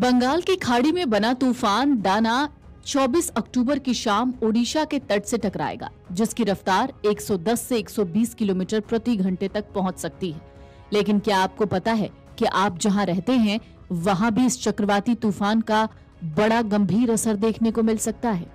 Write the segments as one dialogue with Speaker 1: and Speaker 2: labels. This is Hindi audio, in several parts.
Speaker 1: बंगाल की खाड़ी में बना तूफ़ान दाना 24 अक्टूबर की शाम ओडिशा के तट से टकराएगा, जिसकी रफ्तार 110 से 120 किलोमीटर प्रति घंटे तक पहुँच सकती है। लेकिन क्या आपको पता है कि आप जहाँ रहते हैं, वहाँ भी इस चक्रवाती तूफ़ान का बड़ा गंभीर असर देखने को मिल सकता है?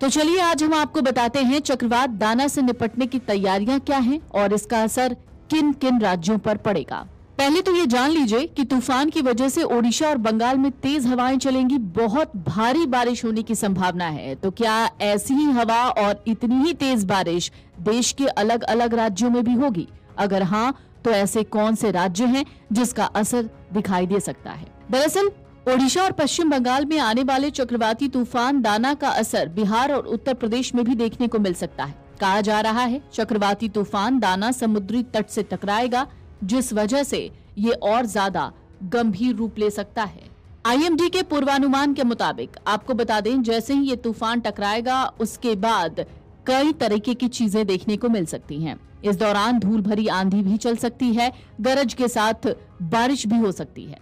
Speaker 1: तो चलिए आज हम आपको बताते हैं चक्रवात दाना से निपटने की तैयारियाँ क्या हैं और इसका असर किन किन राज्यों पर पड़ेगा। पहले तो ये जान लीजिए कि तूफ़ान की वजह से ओडिशा और बंगाल में तेज हवाएँ चलेंगी, बहुत भारी बारिश होने की संभावना है। तो क्या ऐसी ही हवा और इतनी ही तेज बारिश देश के अलग अलग राज्यों में भी होगी? अगर हाँ तो ऐसे कौन से राज्य हैं जिसका असर दिखाई दे सकता है? दरअसल, ओडिशा और पश्चिम बंगाल में आने वाले चक्रवाती तूफ़ान दाना का असर बिहार और उत्तर प्रदेश में भी देखने को मिल सकता है। कहा जा रहा है, चक्रवाती तूफ़ान दाना समुद्री तट से टकराएगा जिस वजह से ये और ज़्यादा गंभीर रूप ले सकता है। आईएमडी के पूर्वानुमान के मुताबिक, आपको बता दें, जैसे ही ये तूफ़ान टकराएगा, उसके बाद कई तरीके की चीज़ें देखने को मिल सकती हैं। इस दौरान धूल भरी आंधी भी चल सकती है, गरज के साथ बारिश भी हो सकती है।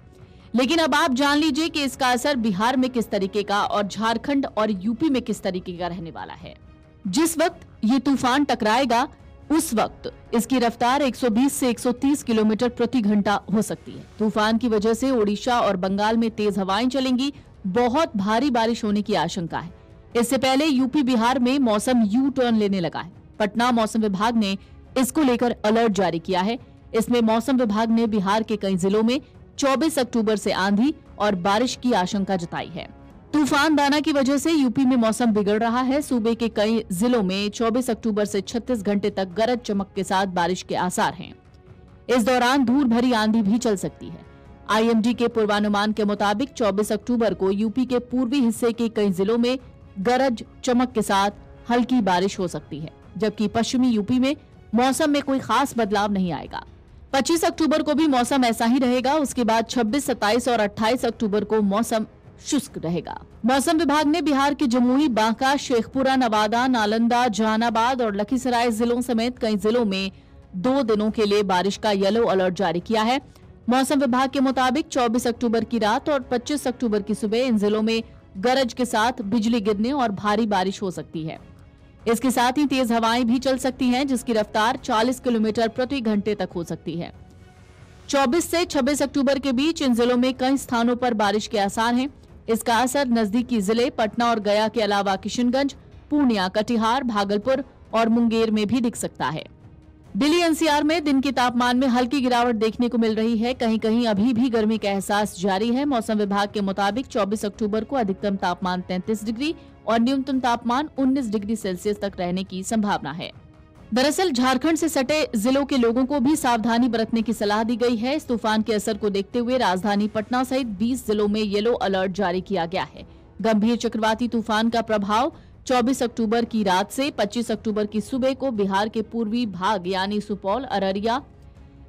Speaker 1: लेकिन अब आप जान लीजिए कि इसका असर बिहार में किस तरीके का और झारखंड और यूपी में किस तरीके का रहने वाला है। जिस वक्त ये तूफ़ान टकराएगा उस वक्त इसकी रफ्तार 120 से 130 किलोमीटर प्रति घंटा हो सकती है। तूफ़ान की वजह से ओडिशा और बंगाल में तेज हवाएँ चलेंगी। बहुत भारी बारिश होने की आशंका है। इससे पहले यूपी, बिहार में मौसम यू टर्न लेने लगा है। पटना मौसम विभाग ने इसको लेकर अलर्ट जारी किया है। इसमें मौसम विभाग ने बिहार के कई जिलों में 24 अक्टूबर से आंधी और बारिश की आशंका जताई है। तूफ़ान दाना की वजह से यूपी में मौसम बिगड़ रहा है। सूबे के कई जिलों में 24 अक्टूबर से 36 घंटे तक गरज चमक के साथ बारिश के आसार हैं। इस दौरान धूल भरी आंधी भी चल सकती है। आईएमडी के पूर्वानुमान के मुताबिक 24 अक्टूबर को यूपी के पूर्वी हिस्से के कई जिलों में गरज चमक के साथ हल्की बारिश हो सकती है जबकि पश्चिमी यूपी में मौसम में कोई खास बदलाव नहीं आएगा। 25 अक्टूबर को भी मौसम ऐसा ही रहेगा। उसके बाद 26, 27 और 28 अक्टूबर को मौसम शुष्क रहेगा। मौसम विभाग ने बिहार के जमुई, बांका, शेखपुरा, नवादा, नालंदा, जहानाबाद और लखीसराय जिलों समेत कई जिलों में दो दिनों के लिए बारिश का येलो अलर्ट जारी किया है। मौसम विभाग के मुताबिक 24 अक्टूबर की रात और 25 अक्टूबर की सुबह इन जिलों में गरज के साथ बिजली गिरने और भारी बारिश हो सकती है। इसके साथ ही तेज हवाएँ भी चल सकती हैं, जिसकी रफ्तार 40 किलोमीटर प्रति घंटे तक हो सकती है। 24 से 26 अक्टूबर के बीच इन जिलों में कई स्थानों पर बारिश के आसार हैं। इसका असर नजदीकी ज़िले पटना और गया के अलावा किशनगंज, पूर्णिया, कटिहार, भागलपुर और मुंगेर में भी दिख सकता है। दिल्ली एनसीआर में दिन के तापमान में हल्की गिरावट देखने को मिल रही है। कहीं कहीं अभी भी गर्मी का एहसास जारी है। मौसम विभाग के मुताबिक 24 अक्टूबर को अधिकतम तापमान 33 डिग्री और न्यूनतम तापमान 19 डिग्री सेल्सियस तक रहने की संभावना है। दरअसल झारखंड से सटे जिलों के लोगों को भी सावधानी बरतने की सलाह दी गई है। इस तूफ़ान के असर को देखते हुए राजधानी पटना सहित 20 जिलों में येलो अलर्ट जारी किया गया है। गंभीर चक्रवाती तूफ़ान का प्रभाव 24 अक्टूबर की रात से 25 अक्टूबर की सुबह को बिहार के पूर्वी भाग यानी सुपौल, अररिया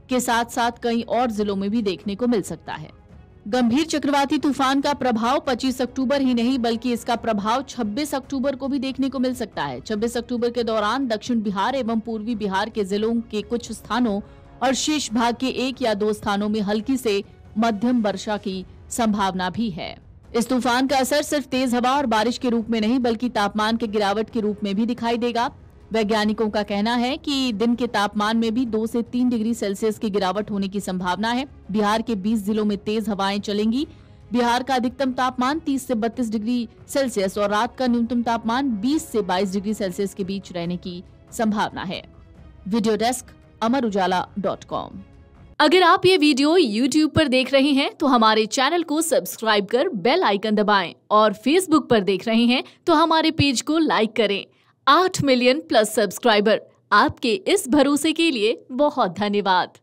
Speaker 1: के साथ साथ कई और जिलों में भी देखने को मिल सकता है। गंभीर चक्रवाती तूफ़ान का प्रभाव 25 अक्टूबर ही नहीं, बल्कि इसका प्रभाव 26 अक्टूबर को भी देखने को मिल सकता है। 26 अक्टूबर के दौरान दक्षिण बिहार एवं पूर्वी बिहार के जिलों के कुछ स्थानों और शेष भाग के एक या दो स्थानों में हल्की से मध्यम वर्षा की संभावना भी है। इस तूफ़ान का असर सिर्फ़ तेज हवा और बारिश के रूप में नहीं, बल्कि तापमान के गिरावट के रूप में भी दिखाई देगा। वैज्ञानिकों का कहना है कि दिन के तापमान में भी दो से तीन डिग्री सेल्सियस की गिरावट होने की संभावना है। बिहार के 20 जिलों में तेज हवाएँ चलेंगी। बिहार का अधिकतम तापमान 30 से 32 डिग्री सेल्सियस और रात का न्यूनतम तापमान 20 से 22 डिग्री सेल्सियस के बीच रहने की संभावना है। Video desk Amar Ujala dot com. अगर आप ये वीडियो YouTube पर देख रहे हैं तो हमारे चैनल को सब्सक्राइब कर बेल आइकन दबाएँ और Facebook पर देख रहे हैं तो हमारे पेज को लाइक करें। आठ मिलियन प्लस सब्सक्राइबर। आपके इस भरोसे के लिए बहुत धन्यवाद।